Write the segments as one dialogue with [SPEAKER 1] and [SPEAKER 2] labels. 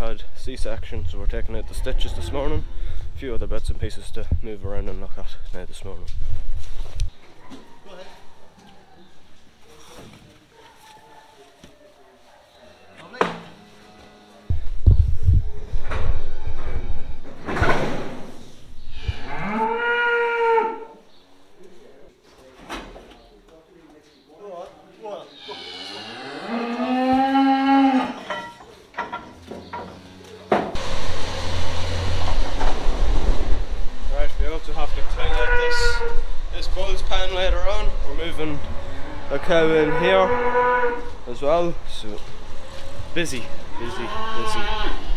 [SPEAKER 1] Had C-section, so we're taking out the stitches this morning. A few other bits and pieces to move around and look at now this morning. This bull's pan later on. We're moving a cow in here as well. So busy, busy, busy.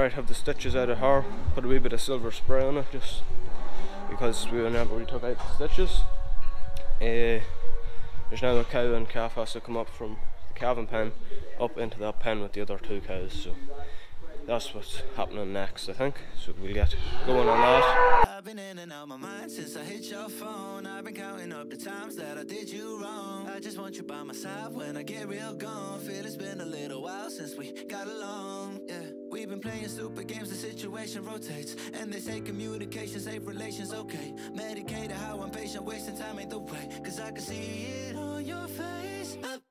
[SPEAKER 1] Right, have the stitches out of her. Put a wee bit of silver spray on it just because we never really took out the stitches. Uh, there's now a cow and calf has to come up from the calving pen up into that pen with the other two cows. So that's what's happening next, I think. So we'll get going on that.
[SPEAKER 2] I've been in and out my mind since I hit your phone. I've been counting up the times that I did you wrong. I just want you by my side when I get real gone. Feel it's been a little while since we got along. Yeah, we've been playing stupid games. The situation rotates, and they say communication safe relations okay. Medicated how I'm patient, wasting time ain't the way. Cause I can see it on your face. I've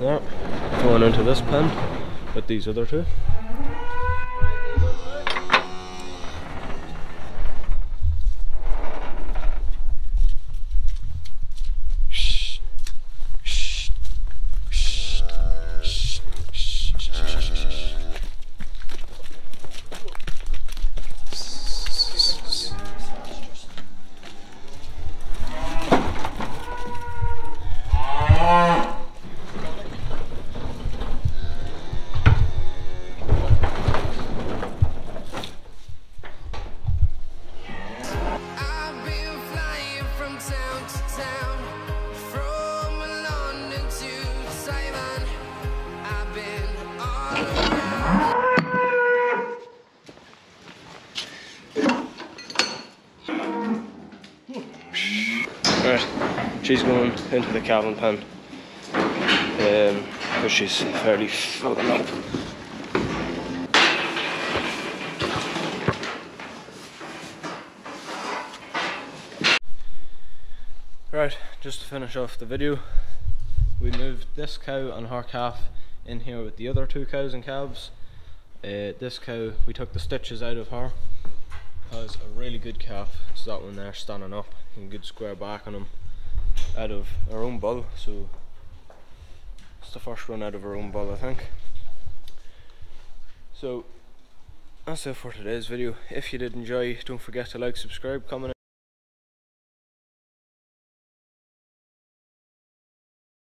[SPEAKER 1] there. Going into this pen with these other two. She's going into the calving pen um, because she's fairly filling up. Right, just to finish off the video, we moved this cow and her calf in here with the other two cows and calves. Uh, this cow, we took the stitches out of her. Has a really good calf. It's that one there standing up, and good square back on him. Out of our own ball so it's the first run out of our own ball I think. So that's it for today's video. If you did enjoy, don't forget to like, subscribe, comment.